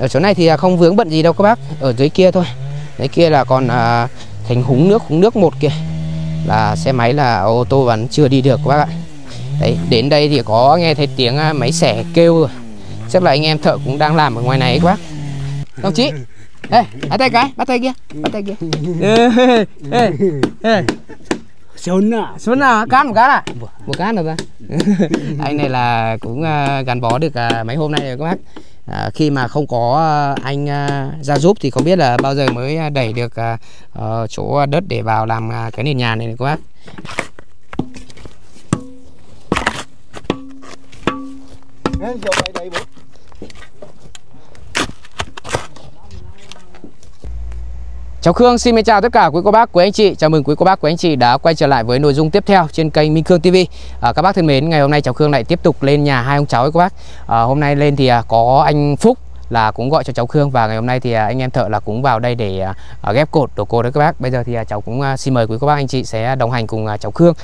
ở chỗ này thì không vướng bận gì đâu các bác. Ở dưới kia thôi. Đấy kia là còn à, thành húng nước húng nước một kia. Là xe máy là ô tô vẫn chưa đi được các bác ạ. Đấy đến đây thì có nghe thấy tiếng à, máy xẻ kêu rồi. Chắc là anh em thợ cũng đang làm ở ngoài này các bác. Đồng chí. Ê bắt tay cái bắt tay kia bắt tay kia. Ê, ê, ê. Xuân à? Xuân nào cán một cán à? Một cán rồi. Ta anh này là cũng uh, gắn bó được uh, mấy hôm nay rồi các bác à, khi mà không có à, anh à, ra giúp thì không biết là bao giờ mới à, đẩy được à, à, chỗ đất để vào làm à, cái nền nhà này, này các bác. Cháu Khương xin chào tất cả quý cô bác, quý anh chị. Chào mừng quý cô bác, quý anh chị đã quay trở lại với nội dung tiếp theo trên kênh Minh Khương TV. À, các bác thân mến, ngày hôm nay cháu Khương lại tiếp tục lên nhà hai ông cháu ấy các bác. À, hôm nay lên thì à, có anh Phúc là cũng gọi cho cháu Khương và ngày hôm nay thì à, anh em thợ là cũng vào đây để à, à, ghép cột đổ cột đấy các bác. Bây giờ thì cháu cũng xin mời quý cô bác anh chị sẽ đồng hành cùng cháu Khương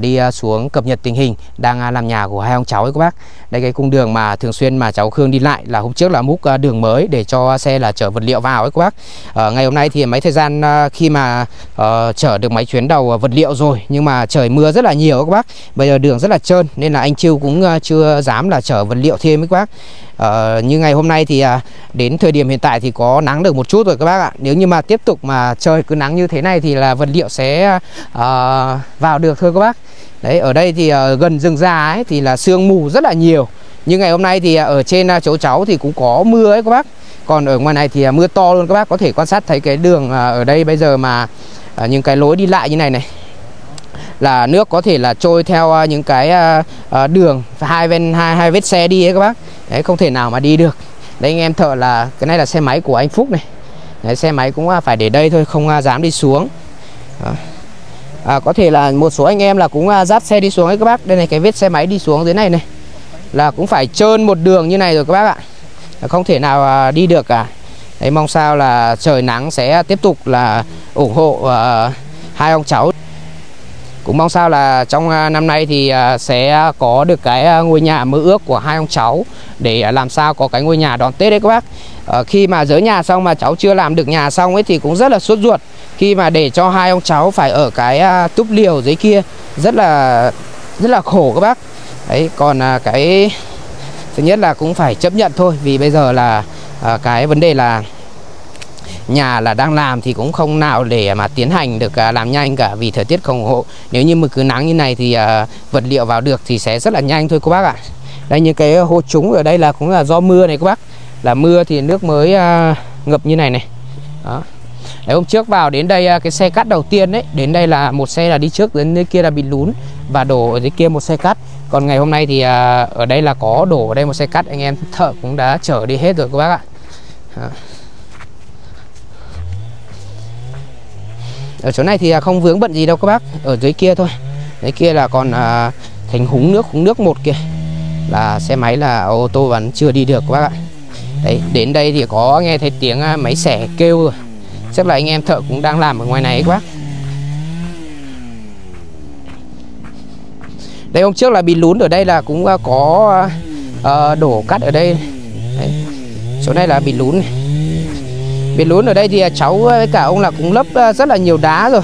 đi xuống cập nhật tình hình đang làm nhà của hai ông cháu ấy các bác. Đây cái cung đường mà thường xuyên mà cháu Khương đi lại là hôm trước là múc à, đường mới để cho xe là chở vật liệu vào ấy các bác. à, ngày hôm nay thì mấy thời gian à, khi mà uh, chở được mấy chuyến đầu à, vật liệu rồi nhưng mà trời mưa rất là nhiều các bác. Bây giờ đường rất là trơn nên là anh Chiêu cũng chưa dám là chở vật liệu thêm ấy các bác. à, như ngày hôm nay thì à, đến thời điểm hiện tại thì có nắng được một chút rồi các bác ạ Nếu như mà tiếp tục mà trời cứ nắng như thế này thì là vật liệu sẽ à, vào được thôi các bác Đấy ở đây thì uh, gần rừng già ấy thì là sương mù rất là nhiều. Nhưng ngày hôm nay thì uh, ở trên uh, chỗ cháu thì cũng có mưa ấy các bác. Còn ở ngoài này thì uh, mưa to luôn các bác. Có thể quan sát thấy cái đường uh, ở đây bây giờ mà uh, những cái lối đi lại như này này là nước có thể là trôi theo uh, những cái uh, uh, đường hai bên hai hai vết xe đi ấy các bác. Đấy không thể nào mà đi được. Đây anh em thợ là cái này là xe máy của anh Phúc này. Đấy, xe máy cũng phải để đây thôi không dám đi xuống. Đó. À, có thể là một số anh em là cũng à, dắt xe đi xuống ấy các bác. Đây này cái vết xe máy đi xuống dưới này này là cũng phải trơn một đường như này rồi các bác ạ. Không thể nào à, đi được cả. Đấy mong sao là trời nắng sẽ tiếp tục là ủng hộ uh, hai ông cháu. Cũng mong sao là trong năm nay thì sẽ có được cái ngôi nhà mơ ước của hai ông cháu để làm sao có cái ngôi nhà đón Tết đấy các bác. Ờ, khi mà giới nhà xong mà cháu chưa làm được nhà xong ấy thì cũng rất là sốt ruột khi mà để cho hai ông cháu phải ở cái à, túp liều dưới kia, rất là rất là khổ các bác. Đấy, còn à, cái thứ nhất là cũng phải chấp nhận thôi, vì bây giờ là à, cái vấn đề là nhà là đang làm thì cũng không nào để mà tiến hành được làm nhanh cả, vì thời tiết không ủng hộ. Nếu như mà cứ nắng như này thì vật liệu vào được thì sẽ rất là nhanh thôi các bác ạ. Đây, như cái hô trúng ở đây là cũng là do mưa này các bác. Là mưa thì nước mới ngập như này này. Đó. Đấy, hôm trước vào đến đây à, cái xe cắt đầu tiên đấy đến đây là một xe là đi trước đến nơi kia là bị lún và đổ ở dưới kia một xe cắt. Còn ngày hôm nay thì à, ở đây là có đổ ở đây một xe cắt anh em thợ cũng đã chở đi hết rồi các bác ạ. Ở chỗ này thì à, không vướng bận gì đâu các bác ở dưới kia thôi. Dưới kia là còn thành húng nước húng nước một kia. Là xe máy là ô tô vẫn chưa đi được các bác ạ. Đấy đến đây thì có nghe thấy tiếng máy xẻ kêu rồi chắc là anh em thợ cũng đang làm ở ngoài này các bác đây hôm trước là bị lún ở đây là cũng à, có uh, đổ cắt ở đây. Đấy. chỗ này là bị lún này. Bị lún ở đây thì à, cháu với cả ông là cũng lấp rất là nhiều đá rồi.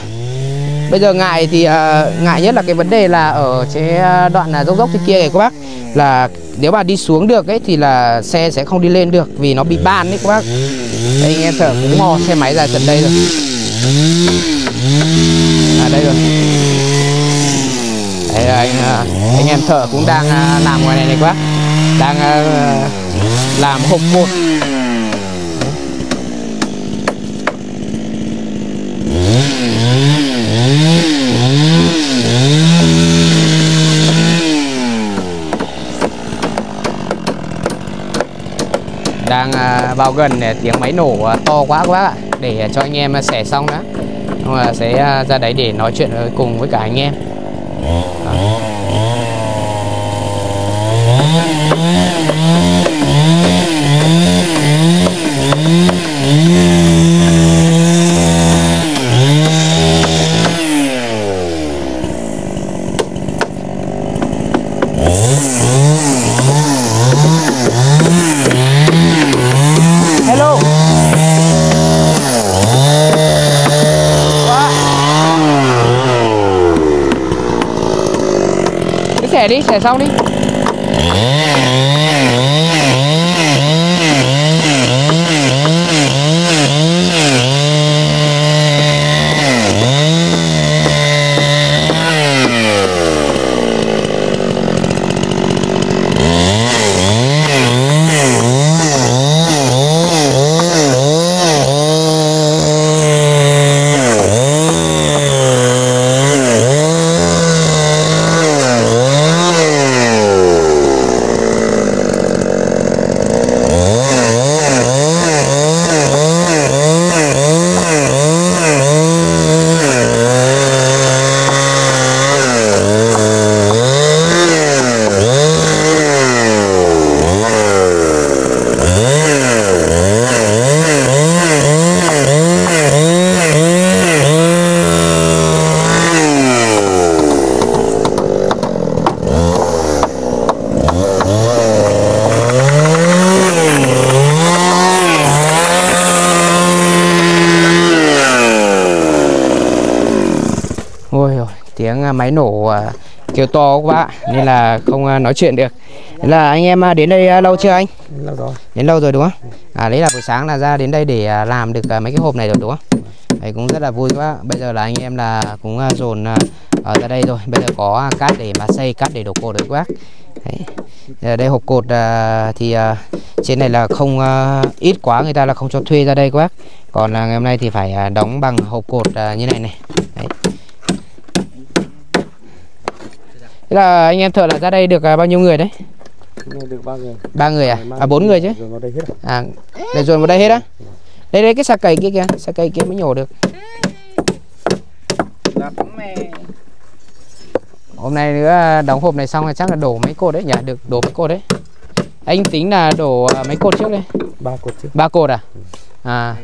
Bây giờ ngại thì uh, ngại nhất là cái vấn đề là ở cái đoạn là dốc dốc trên kia này các bác. Là nếu mà đi xuống được ấy thì là xe sẽ không đi lên được vì nó bị ban đấy các bác Đây anh em thở cũng mò xe máy ra tận đây rồi. À đây rồi. Đây là anh, à, anh em thợ cũng đang làm ngoài này này các bác Đang à, làm hộp một. À, vào gần để tiếng máy nổ à, to quá các bác ạ. Để cho anh em xẻ xong đó mà sẽ ra đấy để nói chuyện cùng với cả anh em. Đó. Đi xẻ xong đi Ôi rồi tiếng à, kêu to quá nên là không à, nói chuyện được. Là anh em à, đến đây à, lâu chưa anh? Lâu rồi. Đến lâu rồi đúng không? À đấy là buổi sáng là ra đến đây để làm được mấy cái hộp này rồi đúng không? Đấy cũng rất là vui quá. Bây giờ là anh em là cũng dồn ở ra đây rồi. Bây giờ có cát để mà xây, cát để đổ cột các bác. Đấy. Đây hộp cột thì trên này là không ít quá người ta là không cho thuê ra đây các bác. Còn là ngày hôm nay thì phải đóng bằng hộp cột như này này. Đấy. Thế là anh em thợ là ra đây được à, bao nhiêu người đấy? Được ba người. Ba người à? À bốn người chứ? Rồi vào đây hết rồi. À, để dồn vào đây hết á? Đây đây cái xà cầy kia kìa, xà cầy kia mới nhổ được. Hôm nay nữa à, đóng hộp này xong là chắc là đổ mấy cột đấy nhỉ? Được đổ mấy cột đấy. Anh tính là đổ à, mấy cột trước đây? Ba cột trước. Ba cột à? À.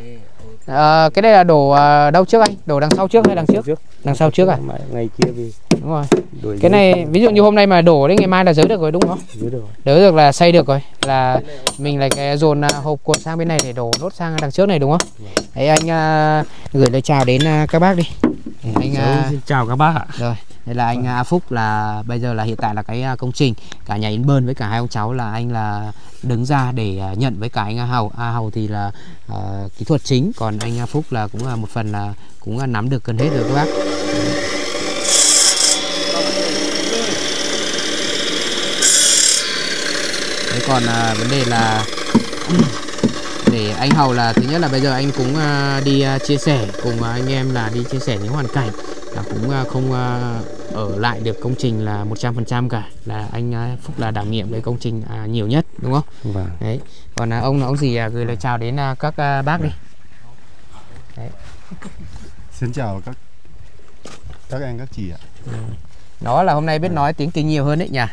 Ờ, cái đây là đổ à, đâu trước anh? Đổ đằng sau trước hay đằng trước? Đằng sau trước à? Ngày kia vì Đúng rồi. đuổi Cái này ví dụ như hôm nay mà đổ đấy ngày mai là giới được rồi đúng không? dưới được rồi. Đỡ được là xây được rồi Là mình lại cái dồn à, hộp cột sang bên này để đổ nốt sang đằng trước này đúng không? Đấy anh à, gửi lời chào đến à, các bác đi Anh à, Xin chào các bác ạ. rồi đây là anh A Phúc là bây giờ là hiện tại là cái công trình cả nhà Inburn với cả hai ông cháu là anh là đứng ra để nhận với cả anh A Hầu A Hầu thì là à, kỹ thuật chính còn anh A Phúc là cũng là một phần là cũng là nắm được gần hết rồi các bác còn à, vấn đề là để anh Hầu là thứ nhất là bây giờ anh cũng à, đi à, chia sẻ cùng anh em là đi chia sẻ những hoàn cảnh là cũng à, không à, ở lại được công trình là 100% cả là anh à, Phúc là đảm nhiệm cái công trình à, nhiều nhất đúng không? Vâng. Đấy. Còn à, ông ông gì à, gửi lời chào đến à, các à, bác đi. Xin chào các các anh các chị ạ. Nó là hôm nay biết nói tiếng kinh nhiều hơn đấy nhỉ.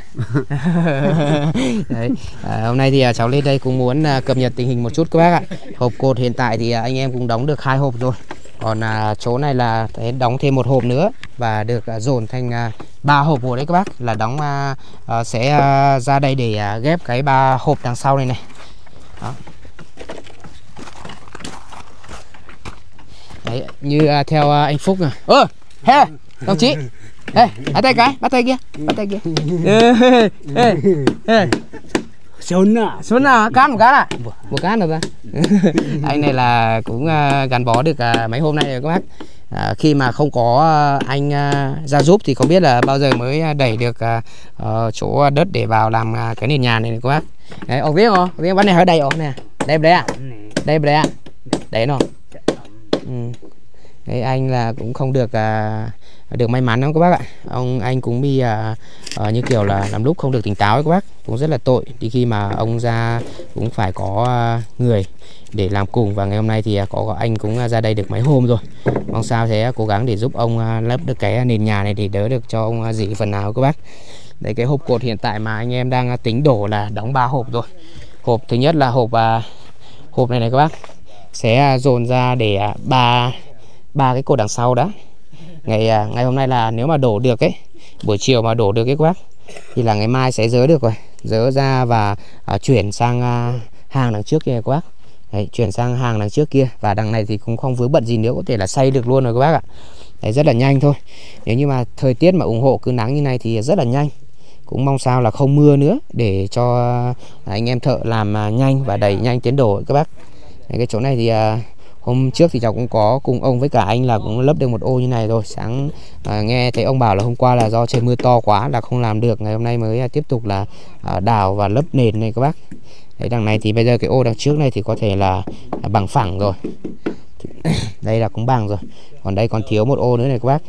đấy. À, hôm nay thì à, cháu lên đây cũng muốn à, cập nhật tình hình một chút các bác ạ. Hộp cột hiện tại thì à, anh em cũng đóng được hai hộp rồi. Còn à, chỗ này là thấy đóng thêm một hộp nữa và được à, dồn thành à, ba hộp rồi đấy các bác là đóng à, à, sẽ à, ra đây để à, ghép cái ba hộp đằng sau này này. Đó. Đấy, như à, theo à, anh Phúc à. Ơ, hè, đồng chí. Ê, bắt tay cái, bắt tay kia, bắt tay kia. Ê, ê, ê, Xuân ạ. xuống nào, cán một cán à? Một cán được ra. anh này là cũng à, gắn bó được à, mấy hôm nay rồi các bác. À, khi mà không có à, anh à, ra giúp thì không biết là bao giờ mới à, đẩy được à, ờ, chỗ đất để vào làm à, cái nền nhà này, này các bác. Đấy, ông biết không? Ông biết vấn này ở đây không nè. Đây đây à? Đây đây à? Đấy nó. Ừ. Đấy, anh là cũng không được à, được may mắn lắm các bác ạ. Ông anh cũng bị à, à, như kiểu là làm lúc không được tỉnh táo ấy các bác. Cũng rất là tội. Thì khi mà ông ra cũng phải có à, người để làm cùng. Và ngày hôm nay thì à, có anh cũng à, ra đây được mấy hôm rồi. Mong sao sẽ à, cố gắng để giúp ông à, lấp được cái à, nền nhà này để đỡ được cho ông à, dị phần nào các bác. Đấy cái hộp cột hiện tại mà anh em đang à, tính đổ là đóng ba hộp rồi. Hộp thứ nhất là hộp à, hộp này này các bác. Sẽ à, dồn ra để à, ba ba cái cột đằng sau đó. Ngày à, ngày hôm nay là nếu mà đổ được ấy buổi chiều mà đổ được cái bác thì là ngày mai sẽ dỡ được rồi. Dỡ ra và à, chuyển sang à, hàng đằng trước kia các bác. Đấy, chuyển sang hàng đằng trước kia. Và đằng này thì cũng không vướng bận gì nữa có thể là xây được luôn rồi các bác ạ. Đấy, rất là nhanh thôi. Nếu như mà thời tiết mà ủng hộ cứ nắng như này thì rất là nhanh. Cũng mong sao là không mưa nữa để cho à, anh em thợ làm à, nhanh và đẩy nhanh tiến độ các bác. Đấy, cái chỗ này thì à, hôm trước thì cháu cũng có cùng ông với cả anh là cũng lấp được một ô như này rồi. Sáng à, nghe thấy ông bảo là hôm qua là do trời mưa to quá là không làm được ngày hôm nay mới à, tiếp tục là à, đào và lấp nền này các bác. Đấy đằng này thì bây giờ cái ô đằng trước này thì có thể là, là bằng phẳng rồi. Đây là cũng bằng rồi. Còn đây còn thiếu một ô nữa này các bác.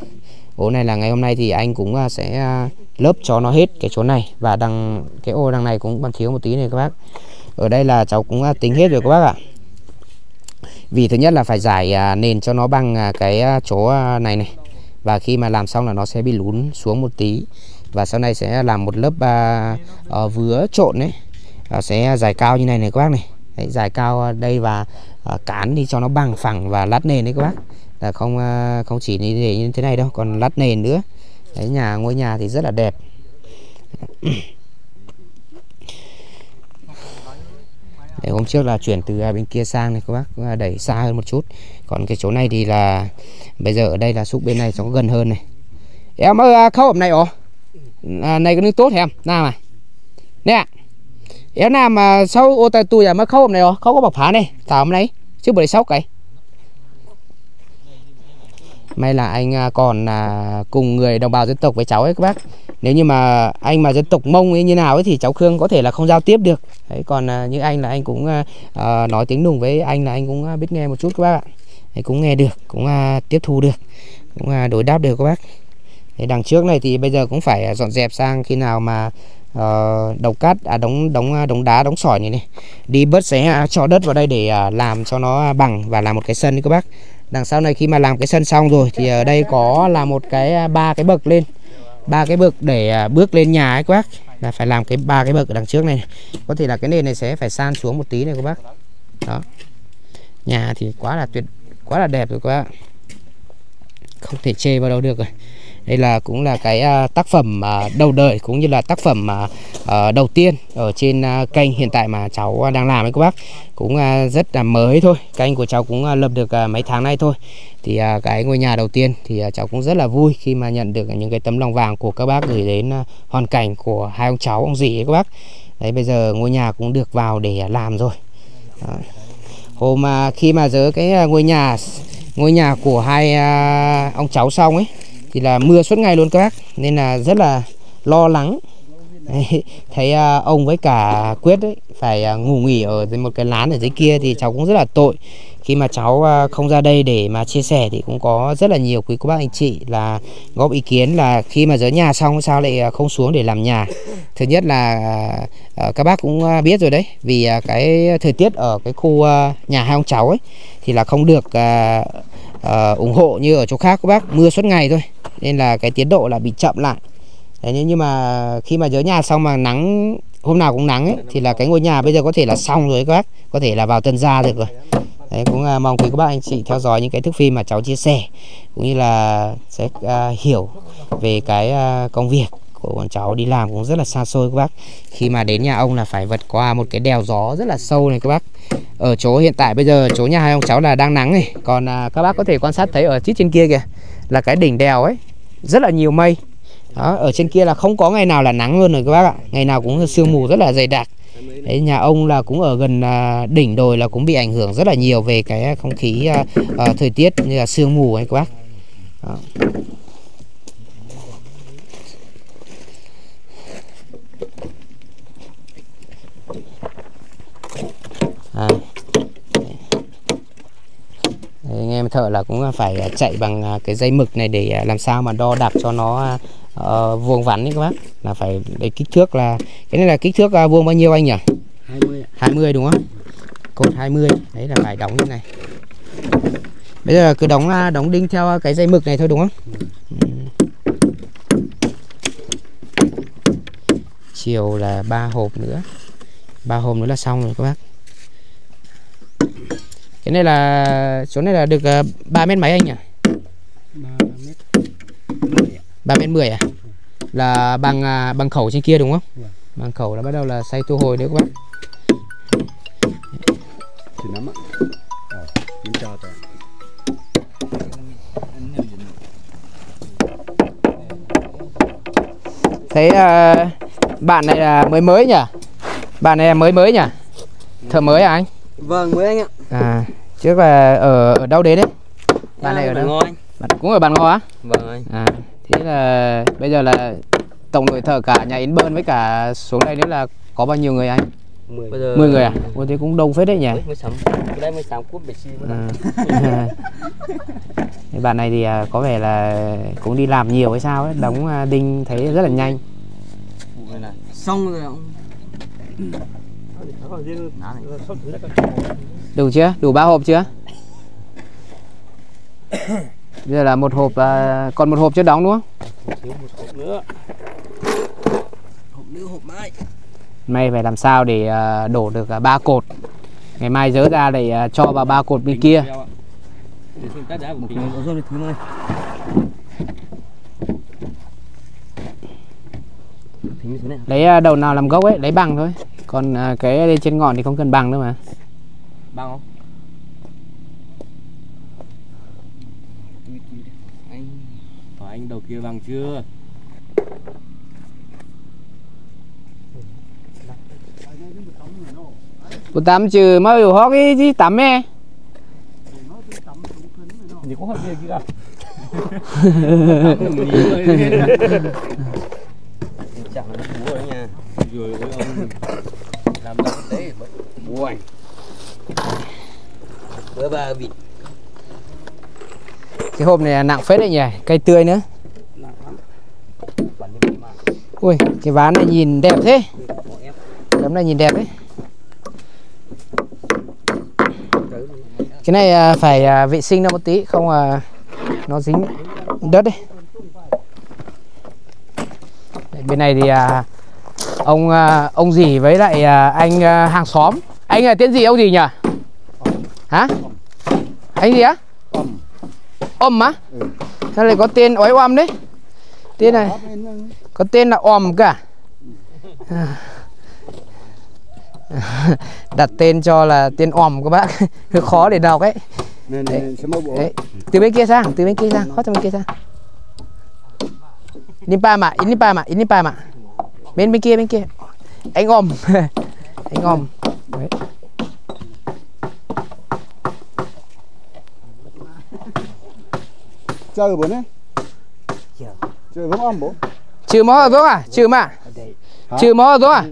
Ô này là ngày hôm nay thì anh cũng à, sẽ à, lớp cho nó hết cái chỗ này. Và đằng cái ô đằng này cũng còn thiếu một tí này các bác. Ở đây là cháu cũng à, tính hết rồi các bác ạ vì thứ nhất là phải giải à, nền cho nó bằng à, cái à, chỗ này này. Và khi mà làm xong là nó sẽ bị lún xuống một tí. Và sau này sẽ làm một lớp à, ờ, vứa trộn đấy à, ờ, sẽ giải cao như này này các bác này. Đấy, giải cao đây và cán đi cho nó bằng phẳng và lát nền đấy các bác. Là không không chỉ như thế, như thế này đâu còn lát nền nữa. Đấy nhà ngôi nhà thì rất là đẹp. Đấy, hôm trước là chuyển từ bên kia sang này các bác đẩy xa hơn một chút. Còn cái chỗ này thì là bây giờ ở đây là xúc bên này nó gần hơn này. Em ơi khâu hộp này ổ à, này có nước tốt hả em? Nào à, nè em làm mà sau ô tay tui à mới khâu hộp này ổ khâu có bọc phá này tao hôm nay chứ bởi sáu cái may là anh à, còn à, cùng người đồng bào dân tộc với cháu ấy các bác nếu như mà anh mà dân tộc mông ấy như nào ấy thì cháu khương có thể là không giao tiếp được. Đấy còn à, như anh là anh cũng à, à nói tiếng nùng với anh là anh cũng à, biết nghe một chút các bác ạ. Đấy, cũng nghe được cũng à, tiếp thu được cũng à, đối đáp được các bác. Đấy, đằng trước này thì bây giờ cũng phải à, dọn dẹp sang khi nào mà uh, đầu cát à đống đống đống đá đống sỏi này này. Đi bớt sẽ cho đất vào đây để uh, làm cho nó bằng và làm một cái sân đấy các bác. Đằng sau này khi mà làm cái sân xong rồi thì ở đây có là một cái ba cái bậc lên ba cái bậc để à, bước lên nhà ấy các bác. Là phải làm cái ba cái bậc ở đằng trước này. Có thể là cái nền này sẽ phải san xuống một tí này các bác. Đó. Nhà thì quá là tuyệt, quá là đẹp rồi các bác. Không thể chê vào đâu được rồi đây là cũng là cái à, tác phẩm à, đầu đời cũng như là tác phẩm à, ờ, đầu tiên ở trên kênh hiện tại mà cháu đang làm ấy các bác. Cũng rất là mới thôi kênh của cháu cũng lập được mấy tháng nay thôi. Thì cái ngôi nhà đầu tiên thì cháu cũng rất là vui khi mà nhận được những cái tấm lòng vàng của các bác gửi đến hoàn cảnh của hai ông cháu, ông dì ấy các bác. Đấy, bây giờ ngôi nhà cũng được vào để làm rồi. Đó. hôm khi mà dỡ cái ngôi nhà ngôi nhà của hai ông cháu xong ấy thì là mưa suốt ngày luôn các bác. Nên là rất là lo lắng. Đấy, thấy à, ông với cả quyết ấy, phải à, ngủ nghỉ ở dưới một cái lán ở dưới kia thì cháu cũng rất là tội. Khi mà cháu à, không ra đây để mà chia sẻ thì cũng có rất là nhiều quý cô bác anh chị là góp ý kiến là khi mà dỡ nhà xong sao lại không xuống để làm nhà. Thứ nhất là các bác cũng biết rồi đấy. Vì cái thời tiết ở cái khu nhà hai ông cháu ấy thì là không được uh, ủng hộ như ở chỗ khác các bác mưa suốt ngày thôi. Nên là cái tiến độ là bị chậm lại. Đấy, nhưng- mà khi mà dỡ nhà xong mà nắng hôm nào cũng nắng ấy, thì là cái ngôi nhà bây giờ có thể là xong rồi các bác. Có thể là vào tân gia được rồi. Đấy, cũng uh, mong quý các bác anh chị theo dõi những cái thước phim mà cháu chia sẻ cũng như là sẽ uh, hiểu về cái uh, công việc của bọn cháu đi làm cũng rất là xa xôi các bác. Khi mà đến nhà ông là phải vượt qua một cái đèo gió rất là sâu này các bác. Ở chỗ hiện tại bây giờ chỗ nhà hai ông cháu là đang nắng này. Còn à, các bác có thể quan sát thấy ở tít trên kia kìa là cái đỉnh đèo ấy rất là nhiều mây. Đó, ở trên kia là không có ngày nào là nắng luôn rồi các bác ạ. Ngày nào cũng sương mù rất là dày đặc. Đấy, nhà ông là cũng ở gần à, đỉnh đồi là cũng bị ảnh hưởng rất là nhiều về cái không khí à, à, thời tiết như là sương mù ấy các bác. Đó. À. Đấy, anh em thợ là cũng phải chạy bằng à, cái dây mực này để à, làm sao mà đo đạc cho nó uh, vuông vắn ấy các bác. Là phải để kích thước là cái này là kích thước vuông bao nhiêu anh nhỉ? 20 ạ. 20 đúng không? Cột 20 đấy là phải đóng như này. Bây giờ cứ đóng đóng đinh theo cái dây mực này thôi đúng không? Ừ. chiều là ba hộp nữa. Ba hộp nữa là xong rồi các bác cái này là chỗ này là được uh, 3 mét mấy anh nhỉ 3 mét. 3 mét 10 à là bằng à, bằng khẩu trên kia đúng không Vâng. bằng khẩu là bắt đầu là xay thu hồi đấy các bác Thì nắm ạ. Ờ, kiểm tra tại. thấy à, Bạn này là mới mới nhỉ? Bạn này là mới mới nhỉ? Thợ mới à anh? Vâng mới anh ạ. À, trước là ở ở đâu đến đấy? Bạn này ở đâu? Ngô anh. Bạn cũng ở Bàn Ngò á? Vâng anh. À, thế là bây giờ là tổng đội thợ cả nhà Yến Bơn với cả xuống đây nữa là có bao nhiêu người anh? 10. Bây giờ 10 người à? Ủa thế cũng đông phết đấy nhỉ? mới sắm. Cái đây mới sắm cút bể xi bạn này thì à, có vẻ là cũng đi làm nhiều hay sao ấy, đóng à, đinh thấy rất là nhanh. Xong rồi ông. Đủ chưa? Đủ ba hộp chưa? Bây giờ là một hộp à, còn một hộp chưa đóng đúng không? Một hộp nữa. Hộp nữa hộp mai. May phải làm sao để à, đổ được à, ba cột. Ngày mai dỡ ra để à, cho vào ba cột bên kia tắt đá của mình. Có rồi thứ này. Thính như thế này. Lấy à, đầu nào làm gốc ấy, lấy bằng thôi. Còn à, cái lên trên ngọn thì không cần bằng đâu mà. Bao không? Anh hỏi anh đầu kia bằng chưa? Cô tắm trừ mới hiểu hót cái gì tắm e. Thì có hợp gì kia Chẳng là búa đấy nha. Rồi ôi ông làm đâu đấy búa anh. Bữa ba vịt Cái hộp này là nặng phết đấy nhỉ, cây tươi nữa. Ui, cái ván này nhìn đẹp thế. Tấm này nhìn đẹp đấy. Cái này à, phải à, vệ sinh nó một tí, không à, nó dính đất đấy. Đấy, Bên này thì à, ông à, ông gì với lại à, anh à, hàng xóm. Anh là tên gì ông gì nhỉ? Hả? Anh gì á? Om á? Sao lại có tên ói oăm đấy? Tên này có tên là Om cả. đặt tên cho là tên òm các bác khó để đọc ấy bộ. đấy từ bên kia sang từ bên kia sang hót từ bên kia sang ini pa mà ini pa mà ini pa mà. Bên bên kia bên kia. Anh òm anh òm đấy. Chơi bố nè. Chờ. Chơi bóng âm bố. trừ mó rồi à? Trừ mà. Trừ mó rồi à?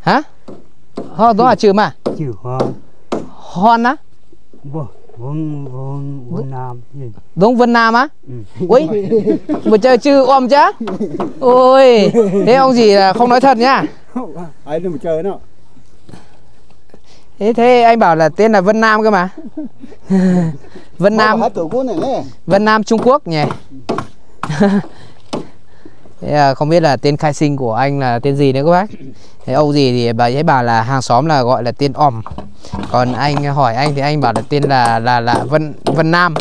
Hả? Ho rồi à? Trừ mà. Chịu hoa. hon á? Vâng. Vâng, vâng, vâng. Nam. đúng vân nam á? Ui mà chơi chữ òm chứ? Ôi thế ông gì là không nói thật nhá. Đừng mà chơi nó. thế thế anh bảo là tên là vân nam cơ mà. Vân nam. Vân Nam Trung Quốc nhỉ Thế không biết là tên khai sinh của anh là tên gì nữa các bác Thế Âu gì thì bà ấy bảo là hàng xóm là gọi là tên Òm Còn anh hỏi anh thì anh bảo là tên là là là Vân Vân Nam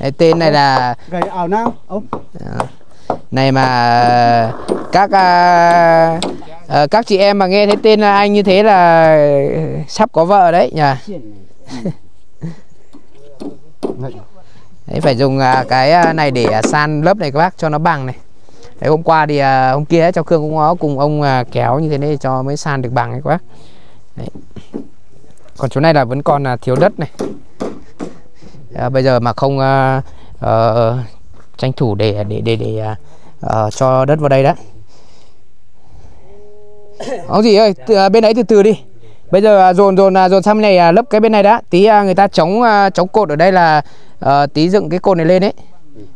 Đấy, tên này là Gầy ảo nào? Ông. này mà các à, à, các chị em mà nghe thấy tên là anh như thế là sắp có vợ đấy nhỉ. Đấy phải dùng à, cái à, này để à, san lớp này các bác cho nó bằng này. Đấy hôm qua thì hôm kia cháu cương cũng có cùng ông kéo như thế này cho mới san được bằng này các bác. Đấy. Còn chỗ này là vẫn còn là thiếu đất này. À, bây giờ mà không à, ờ, tranh thủ để để để để à, ờ, cho đất vào đây đó. Ông gì ơi, từ, à, bên đấy từ từ đi. Bây giờ à, dồn dồn à, dồn sang bên này à, lấp cái bên này đã. Tí người ta chống chống cột ở đây là uh, tí dựng cái cột này lên đấy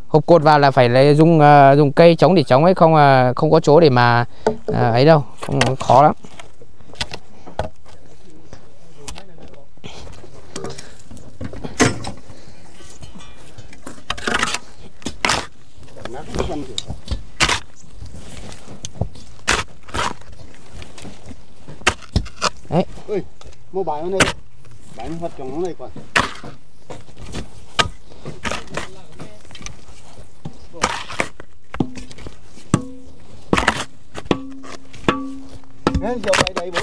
Hộp cột vào là phải lấy dùng uh, dùng cây chống để chống ấy không uh, không có chỗ để mà uh, ấy đâu, không khó lắm. Ui, Mua bài nó đây Bài nó hoạt trong nó này còn. Nghe dầu đây đây bố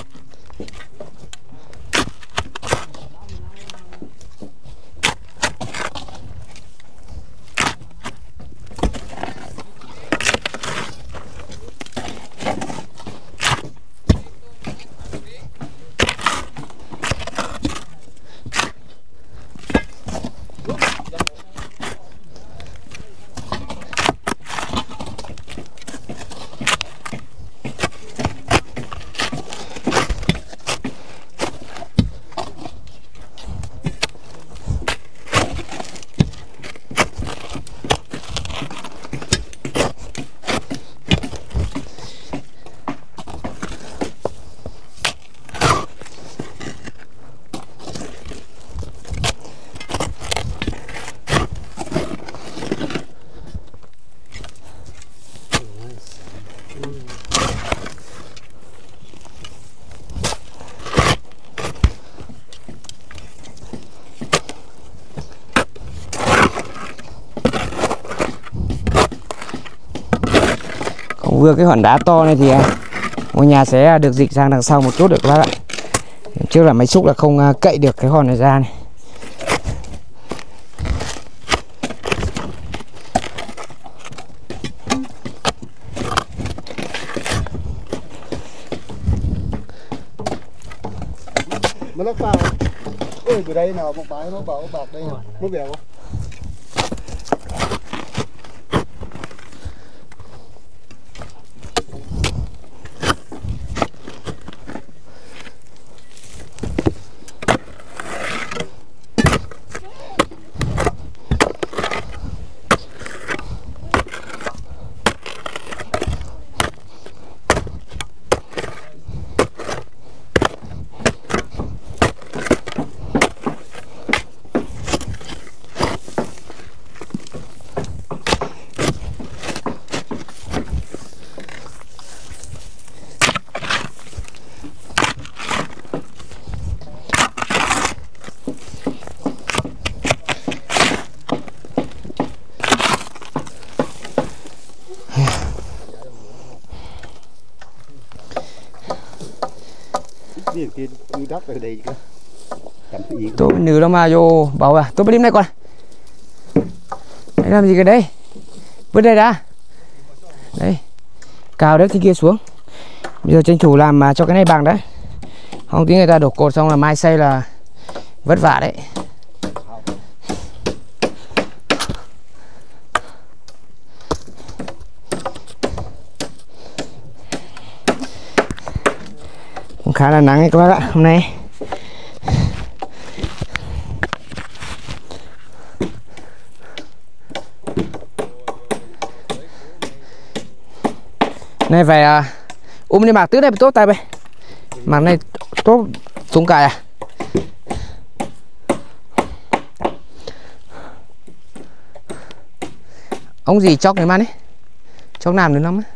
vừa cái hòn đá to này thì à, ngôi nhà sẽ được dịch sang đằng sau một chút được các bác ạ. Trước là máy xúc là không à, cậy được cái hòn này ra này. Mà nó cao ôi từ đây nào một bãi nó bảo bạc đây nó bèo tôi nữ đâu mà vô, bảo à tôi đi này con. Đấy làm gì cái đây? Vứt đây đã. Đấy cào đấy cái kia xuống. Bây giờ tranh thủ làm mà cho cái này bằng đấy không, tí người ta đổ cột xong là mai xây là vất vả đấy. Khá là nắng đấy các bác ạ hôm nay. Này phải à, ôm đi mạc tứ này tốt tay bây. Mạc này tốt súng cài à. Ông gì chóc này man đấy. Chóc làm được lắm ấy.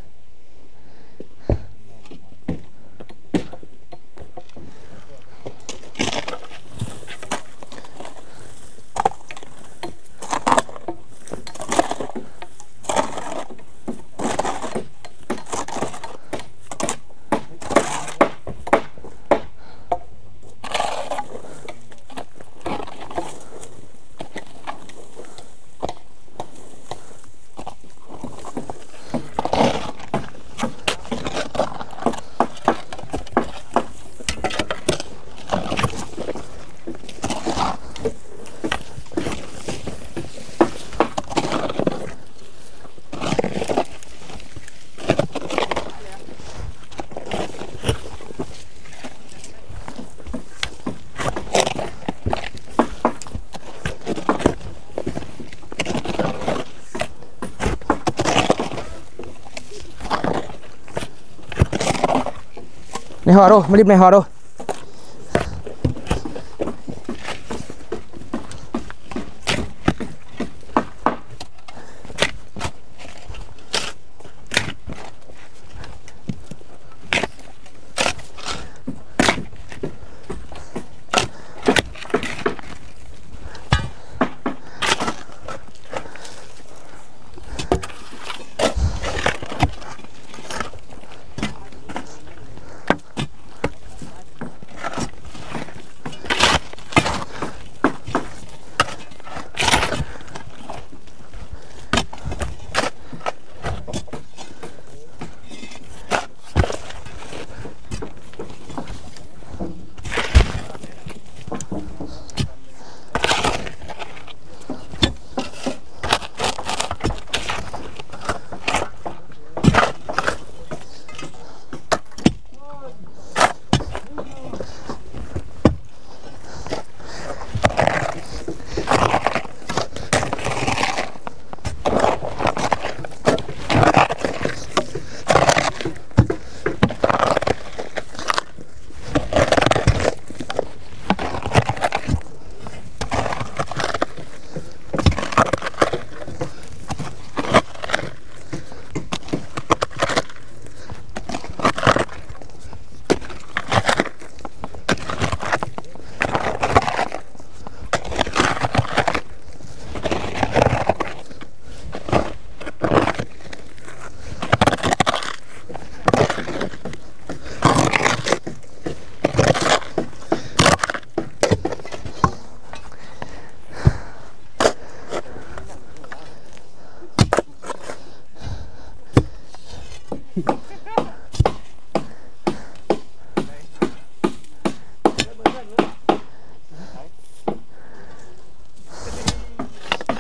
Này họ đâu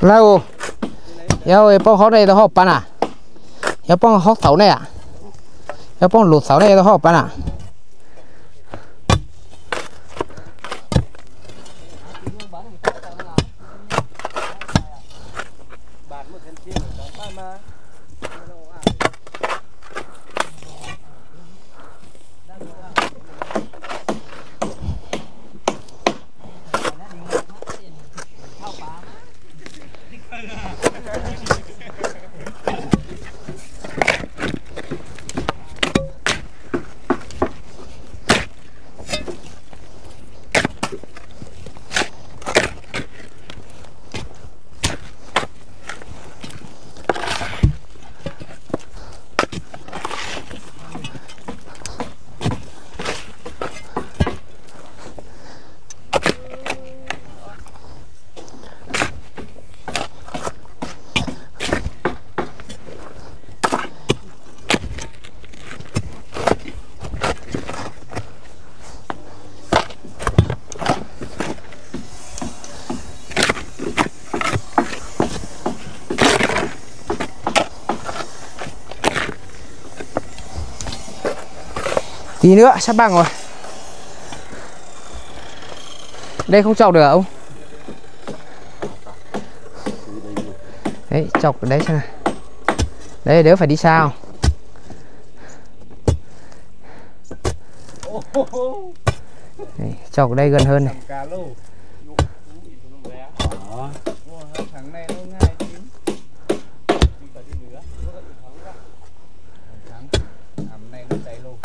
lâu. Yêu bông hót này tao họp bạn à? Yêu bông hót sáu này à? Yêu bông lụt sáu này tao họp bạn à? Tí nữa? Sắp bằng rồi. Đây không chọc được à không Đấy chọc ở đấy xem nào. Đấy đỡ phải đi sao Đấy, Chọc ở đây gần hơn này thằng này nó ngay chứ Thằng này nó chạy luôn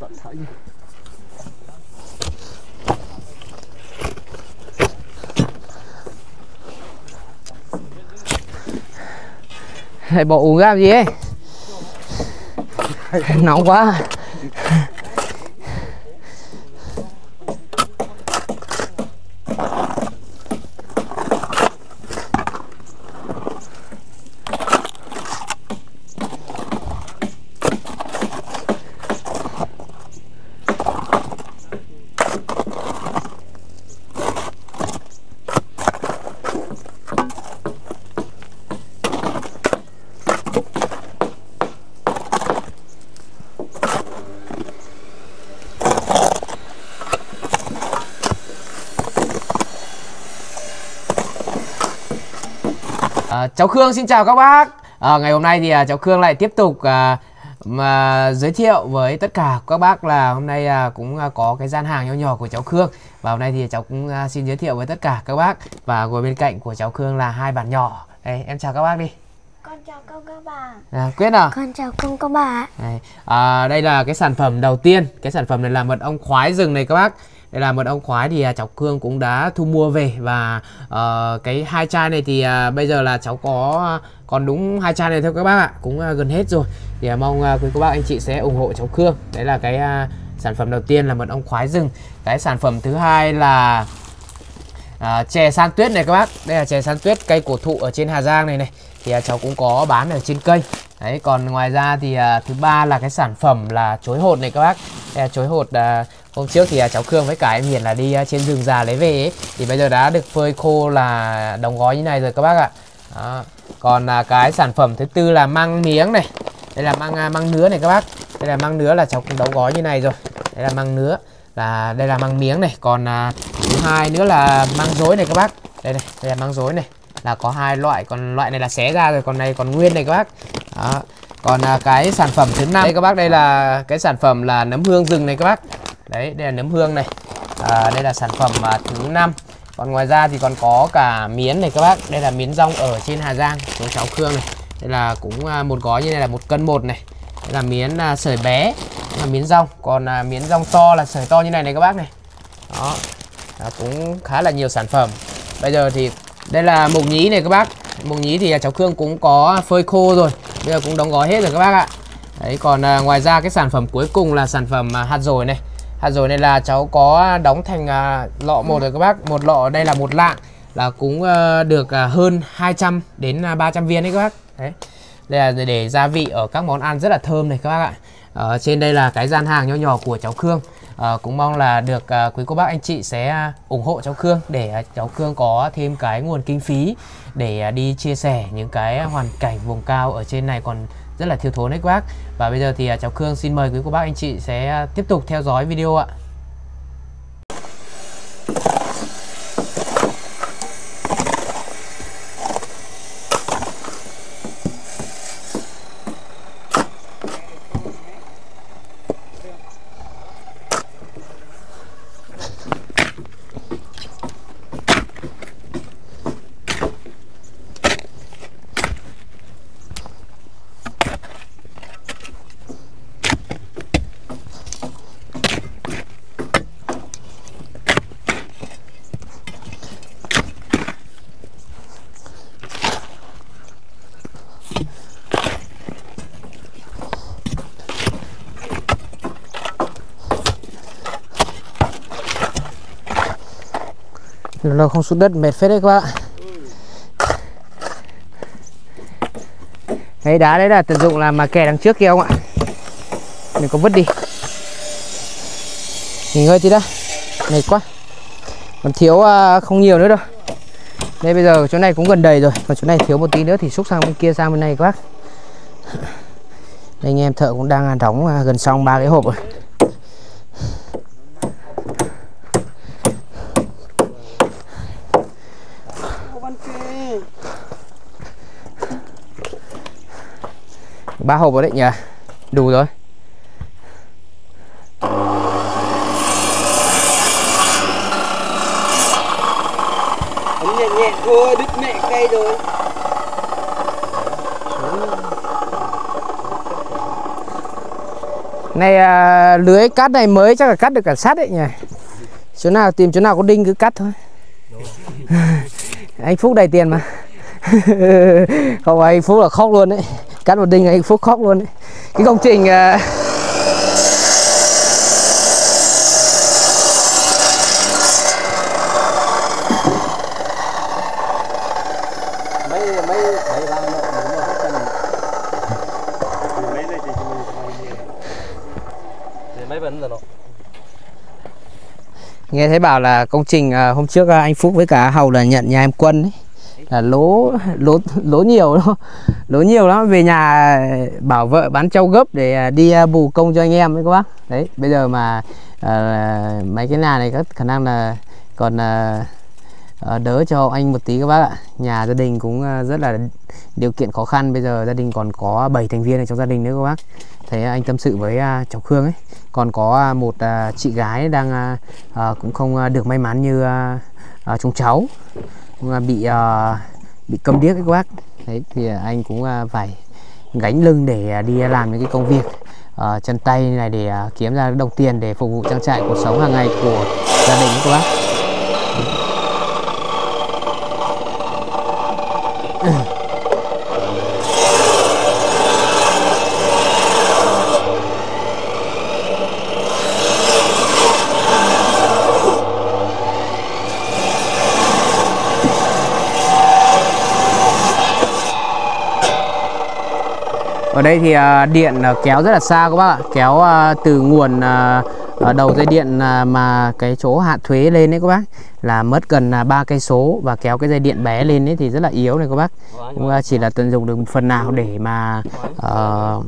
Bạn thấy gì? Thầy bỏ uống ra gì ấy? Nóng quá. À, cháu Khương xin chào các bác. À, ngày hôm nay thì à, cháu Khương lại tiếp tục à, mà giới thiệu với tất cả các bác là hôm nay à, cũng à, có cái gian hàng nhỏ nhỏ của cháu Khương và hôm nay thì cháu cũng à, xin giới thiệu với tất cả các bác và ngồi bên cạnh của cháu Khương là hai bạn nhỏ. Đây em chào các bác đi. Con chào con các bạn. À, Quyết nào. Con chào con các bạn. Đây, à, đây là cái sản phẩm đầu tiên cái sản phẩm này là mật ong khoái rừng này các bác đây là mật ong khoái thì à, cháu Cương cũng đã thu mua về và uh, cái hai chai này thì uh, bây giờ là cháu có còn đúng hai chai này thôi các bác ạ cũng uh, gần hết rồi. Thì uh, mong uh, quý cô bác anh chị sẽ ủng hộ cháu Cương. Đấy là cái uh, sản phẩm đầu tiên là mật ong khoái rừng. Cái sản phẩm thứ hai là à, chè san tuyết này các bác. Đây là chè san tuyết cây cổ thụ ở trên Hà Giang này này. Thì à, cháu cũng có bán ở trên kênh. Đấy còn ngoài ra thì à, thứ ba là cái sản phẩm là chối hột này các bác. Đây là chối hột à, hôm trước thì à, cháu Khương với cả em Hiền là đi à, trên rừng già lấy về ấy. thì bây giờ đã được phơi khô là đóng gói như này rồi các bác ạ. Đó. còn à, cái sản phẩm thứ tư là măng miếng này. Đây là măng à, măng nứa này các bác. Đây là măng nứa là cháu cũng đóng gói như này rồi. Đây là măng nứa là đây là măng miếng này. Còn à, thứ hai nữa là mang rối này các bác. Đây này đây là mang rối này. Là có hai loại còn loại này là xé ra rồi còn này còn nguyên này các bác. Đó. còn à, cái sản phẩm thứ năm. Đây các bác đây là cái sản phẩm là nấm hương rừng này các bác. Đấy đây là nấm hương này. À, đây là sản phẩm à, thứ năm. Còn ngoài ra thì còn có cả miến này các bác. Đây là miến rong ở trên Hà Giang của cháu Khương này. Đây là cũng à, một gói như này là một cân một này. Đây là miến à, sợi bé đây là miến rong. Còn à, miến rong to là sợi to như này này các bác này. Đó à, cũng khá là nhiều sản phẩm. Bây giờ thì đây là mộc nhí này các bác. Mộc nhí thì cháu Khương cũng có phơi khô rồi. Bây giờ cũng đóng gói hết rồi các bác ạ. Đấy còn à, ngoài ra cái sản phẩm cuối cùng là sản phẩm à, hạt dồi này. Hạt dồi này là cháu có đóng thành à, lọ một rồi các bác. Một lọ đây là một lạng. Là cũng à, được à, hơn 200 đến à, 300 viên đấy các bác. Đấy. Đây là để gia vị ở các món ăn rất là thơm này các bác ạ. Ở trên đây là cái gian hàng nho nhỏ của cháu Khương à, cũng mong là được à, quý cô bác anh chị sẽ à, ủng hộ cháu Khương để à, cháu Khương có thêm cái nguồn kinh phí để à, đi chia sẻ những cái hoàn cảnh vùng cao ở trên này còn rất là thiếu thốn đấy các bác. Và bây giờ thì à, cháu Khương xin mời quý cô bác anh chị sẽ à, tiếp tục theo dõi video ạ. Lâu lâu không xuống đất, mệt phết đấy các bạn. Ạ Đấy đá đấy là tận dụng làm mà kè đằng trước kia không ạ? Mình có vứt đi. Nghỉ ngơi tí đã. Mệt quá. Còn thiếu à, không nhiều nữa đâu. Đây bây giờ chỗ này cũng gần đầy rồi. Còn chỗ này thiếu một tí nữa thì xúc sang bên kia sang bên này các bác. Đây anh em thợ cũng đang đóng à, gần xong ba cái hộp rồi. Ba hộp rồi đấy nhỉ? Đủ rồi. Nhẹ nhẹ thôi, đứt mẹ cây rồi. Này à, lưới cắt này mới chắc là cắt được cả sắt đấy nhỉ? Chỗ nào tìm chỗ nào có đinh cứ cắt thôi. Anh phúc đầy tiền mà. Không anh phúc là khóc luôn đấy cắt một đinh anh phúc khóc luôn đấy. Cái công trình à, Mấy mấy nó nó Mấy nó nghe thấy bảo là công trình à, hôm trước à, anh phúc với cả hầu là nhận nhà em quân ấy. Là lố lố lố nhiều đó lố nhiều lắm về nhà bảo vợ bán trâu gấp để à, đi à, bù công cho anh em đấy các bác đấy bây giờ mà à, mấy cái nhà này có khả năng là còn à, à, đỡ cho anh một tí các bác ạ. Nhà gia đình cũng rất là điều kiện khó khăn bây giờ gia đình còn có 7 thành viên ở trong gia đình nữa các bác. Thấy anh tâm sự với cháu Khương ấy. Còn có một chị gái đang cũng không được may mắn như chúng cháu. Cũng bị bị câm điếc các bác đấy thì anh cũng à, phải gánh lưng để à, đi làm những cái công việc uh, chân tay này để à, kiếm ra đồng tiền để phục vụ trang trại cuộc sống hàng ngày của gia đình của các bác? Ở đây thì à, điện à, kéo rất là xa các bác ạ. Kéo à, từ nguồn đầu dây điện mà cái chỗ hạ thuế lên đấy các bác Là mất gần ba cây số Và kéo cái dây điện bé lên đấy thì rất là yếu này các bác. Cũng chỉ là tận dụng được một phần nào để mà uh,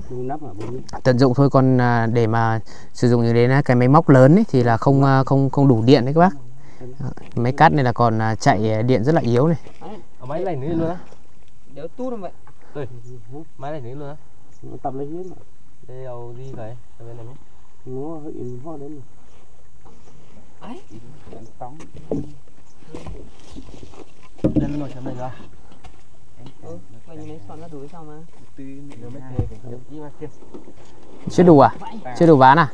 tận dụng thôi. Còn để mà sử dụng như đến cái máy móc lớn ấy thì là không không không đủ điện đấy các bác. Máy cắt này là còn chạy điện rất là yếu này. Ở máy này nữa luôn á. Đéo tút không vậy? Máy này nữa luôn á nó tập lấy hết mà Đây đâu đi vậy, ở bên này mấy nó hơi ho đến Ấy. Tóng Lên ngồi xem này Ừ, mà Từ nhiều mấy kề kìa Đi mà? Kia. Chưa đủ à? Chưa đủ ván à?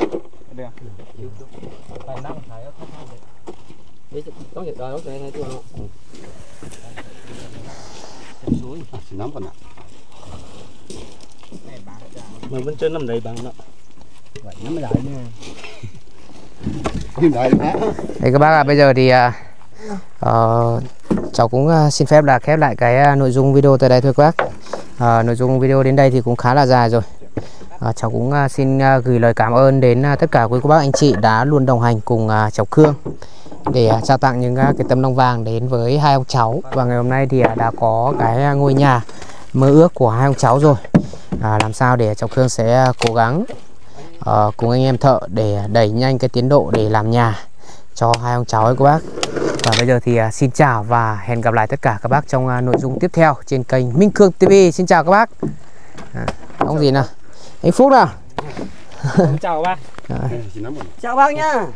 Tài năng phải nó không không Đấy, có việc đó, cái này tôi Xem suối chỉ nắm phần nào Mà vẫn chưa nằm đầy bằng đó. Vậy nó mới đại nha Đây các bác ạ, bây giờ thì à, ờ, cháu cũng à, xin phép là khép lại cái à, nội dung video tại đây thôi các bác. Ờ, nội dung video đến đây thì cũng khá là dài rồi. À, cháu cũng à, xin à, gửi lời cảm ơn đến à, tất cả quý cô bác anh chị đã luôn đồng hành cùng à, cháu Khương để à, trao tặng những à, cái tấm lòng vàng đến với hai ông cháu. Và ngày hôm nay thì à, đã có cái à, ngôi nhà mơ ước của hai ông cháu rồi à, làm sao để cháu Khương sẽ à, cố gắng ờ, cùng anh em thợ để đẩy nhanh cái tiến độ để làm nhà cho hai ông cháu ấy cô bác. Và bây giờ thì à, xin chào và hẹn gặp lại tất cả các bác trong à, nội dung tiếp theo trên kênh Minh Khương TV xin chào các bác. À, ông gì nào? Anh Phúc nào? Chào bác. Nắm một chào bác nhá